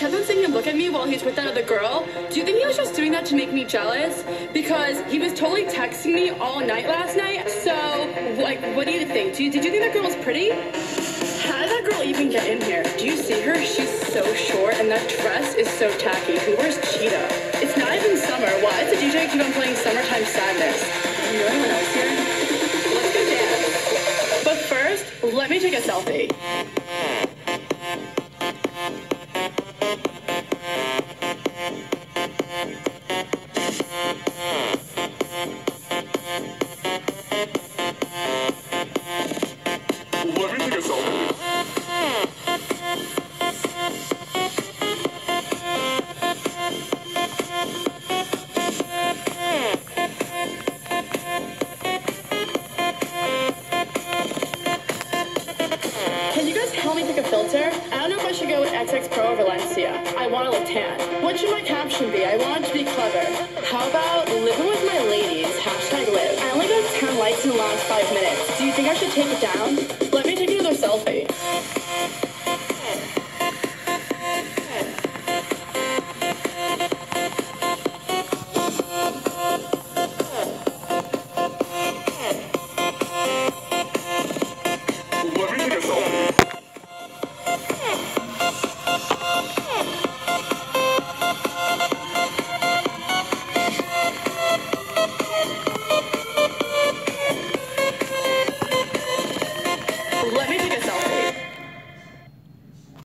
kept on seeing him look at me while he's with that other girl. Do you think he was just doing that to make me jealous? Because he was totally texting me all night last night. So, like, what do you think? Do you, did you think that girl was pretty? How did that girl even get in here? Do you see her? She's so short, and that dress is so tacky. Who wears cheetah? It's not even summer. Why does the DJ keep on playing Summertime Sadness? Know anyone else here? Let's go dance. But first, let me take a selfie. Go with XX Pro or Valencia. I want to look tan. What should my caption be? I want it to be clever. How about living in the last five minutes. Do you think I should take it down? Let me take another selfie.